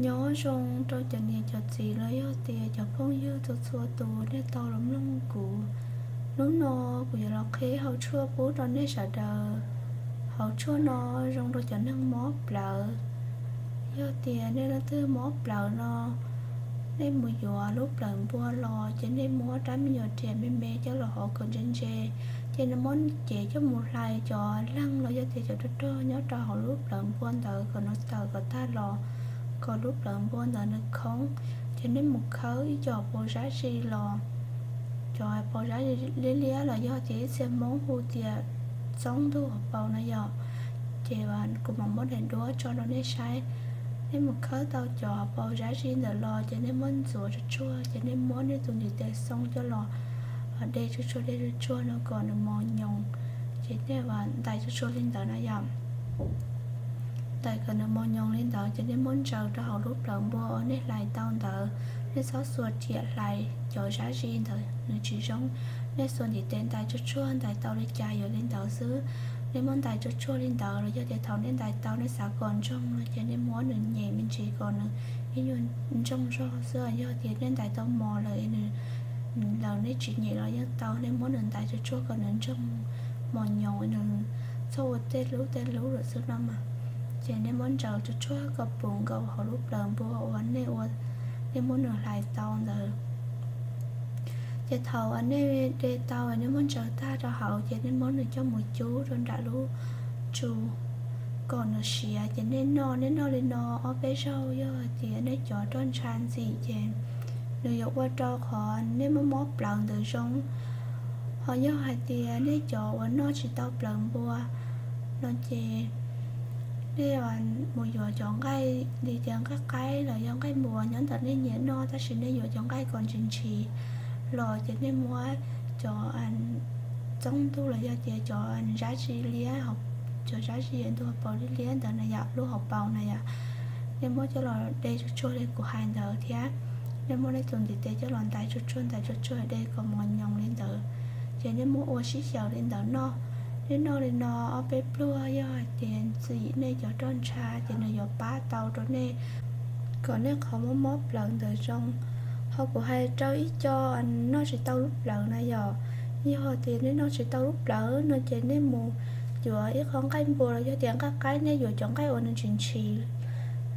nhớ trong tôi chân nhà cho chị lấy ở tiền cho phong yêu cho xua tù để tao lắm lông cụ lúc nó của giờ khế hậu chua, bố đó nên sợ đờ hậu chua nó trong tôi chân năng móp lợ do tiền nên là thứ móp lợ nó nên mùi dùa lúc lần bua lò cho nên mua trái mình nhiều tiền mê mẹ cho là họ còn trên chè cho nên món chè cho một lại cho lăng lo cho tiền cho tôi cho nhớ cho họ lúc lần bua tờ, còn nó tờ, còn ta lò còn lúc lợn buôn tờ nó không? Cho nên một khối cho bộ giá gì lò. Cho bộ giá gì lý lý là do chỉ xem món hủ tiệp sống thu hợp bầu nó giờ chị và cũng mong muốn đèn đúa cho nó nên sai. Nên một khớ tao cho bao giá riêng để lo cho nên muốn rửa cho chua, cho nên muốn để tụi để xong cho lo ở đây cho chua, đây cho chua, nó còn được mòn nhồng. Chỉ và bạn tại cho chua lên đó nó dầm tại cần nó mò nhong lên đó, cho đến muốn chờ cho họ lúc lần bua ở nét lại tao tờ nên sáu suốt chia lại cho giá riêng thở nó chỉ giống nên xuân thì tên tại cho chua tại tao lên chai rồi lên đó xứ. Nên muốn tài cho chua lên tàu rồi cho để thầu nên tài tao nên xả còn trong, rồi cho nên muốn nữa nhẹ mình chỉ còn nữa ví dụ trong cho xưa, do thì nên tài tao mò lại nữa lần đấy chỉ nhẹ rồi do tao nên muốn nữa tài cho chua còn nên trong mò nhồi nữa sau tết lũ tết lũ rồi xưa năm mà cho nên muốn chờ cho chúa gặp buồn gặp họ lúc lần bùa họ vấn đề nên muốn nữa lại tàu rồi chị thầu anh ấy đi tàu anh nên muốn chờ ta cho hậu cho nên muốn được cho một chú rồi đã lú chú còn là xìa cho nên no nên no lên no ở bên sau do thì anh ấy cho tròn tràn gì chị nếu dọc qua cho họ nên muốn mót lần từ sống họ nhớ hai thì anh ấy cho nó chỉ tao lần bùa nó chỉ đi ờ, là mùa giờ chọn cây đi chọn các cái là do cái mùa nhẫn tận đi nhẹ no, ta sẽ đi giờ chọn cây còn trình trì lò chỉ nên mua cho anh trong tu là do chị cho anh giá trị lý học cho giá trị anh tu học bảo đi anh đợt này dạ, ạ lúc học bảo này dạ. ạ nên mua cho là đây cho cho đây của hai giờ thì á. Nên mua đây tuần thì để cho lò tại cho cho tại cho cho đây, còn một nhồng lên giờ cho nên mua ô xí xèo lên đợt no nên nó lên nó ở bếp lúa rồi tiền gì này cho trơn cha tiền này cho ba tàu rồi nè còn nếu không có móp lần từ trong họ của hai trao ít cho, anh nó sẽ tao lúc lần này giờ. Như họ tiền nếu nó sẽ tao lúc lỡ, nó chỉ nên mù chữa ít không cái bùa là cho tiền các cái này vừa chọn cái ổn chuyện trì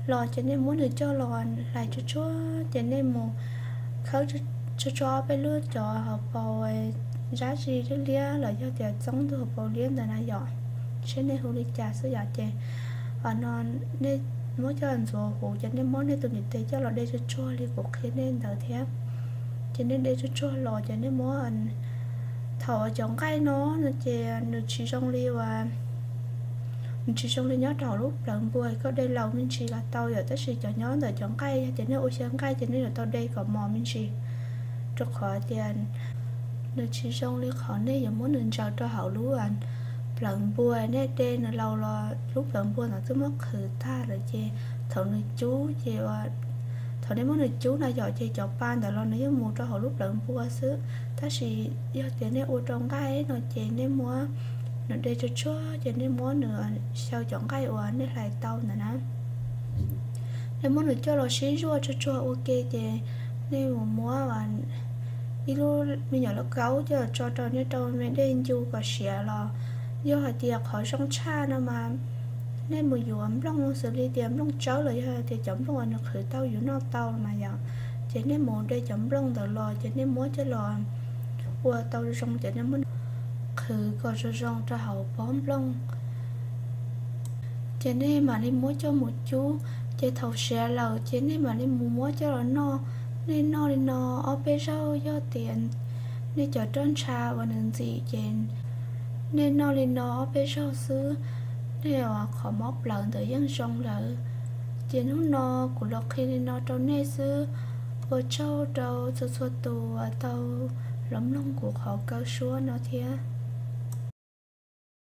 lò cho nên muốn được cho lò lại cho chúa, cho nên mù khâu cho cho cho bên lứa cho họ vào giá trị rất lia là do trẻ sống từ họ bầu liên là này giờ cho nên hồ lý trà sử dụng chè và non nên mỗi cho anh rồi hồ cho nên món nên tôi nhìn thấy cho là đây cho cho đi cuộc khi nên đỡ thép cho nên đây cho cho lò cho nên món anh thở chọn cái nó nó chè nó chỉ trong ly và chỉ trong ly nhớ trò lúc lần vui có đây lâu mình chỉ là tao giờ tới sự cho nhớ rồi chọn cây cho nên ôi sáng cây cho nên là tao đây có mò mình chỉ cho khỏi tiền nó chỉ trong li khỏi nên giờ muốn nên chào cho hậu lúa anh lần bùa nè, đê nó lâu lo, lúc lần bùa nó cứ mất khử ta rồi chê. Thầu nó chú, chê và thầu đấy muốn nữ chú là giỏi chê cho ban đã lo nếu mua cho họ lúc lần bùa xứ. Ta chỉ do tiền nên ô trong cái nó chê nên mua. Nó đê cho chúa chê nên mua nữa sau chọn cái ô nên lại tao nữa nè nên muốn được cho lo xí rua cho chúa ok chê. Nên mà mua, và đi luôn bây giờ nó gấu cho cho cho nên tao mới đến du và xỉa lò. Do họ tiệc họ sống cha nó mà. Nên mùi dụ ấm lông xử lý tiệm lông cháu lại thì chấm lông nó khử tao dụ nó tao mà giờ chỉ nên muốn đây chấm lông tờ lò, chỉ nên muốn cho lò. Qua tao trong chỉ nên muốn khử có cho rong cho hậu bóm lông chỉ nên mà nên muốn cho một chú, chỉ thầu xe lầu, chỉ nên mà nên muốn cho nó no nên nó nên nó ở bên sau do tiền nên cho trơn xa và nên gì trên nên nó đi nó bé sau xứ. Nếu khó móc lần tới dân sông lỡ chỉ hút nó của lộc khi nên nó trong nê xứ. Ở châu trâu cho số tù ở tàu lắm lông của họ cao súa nó thiệt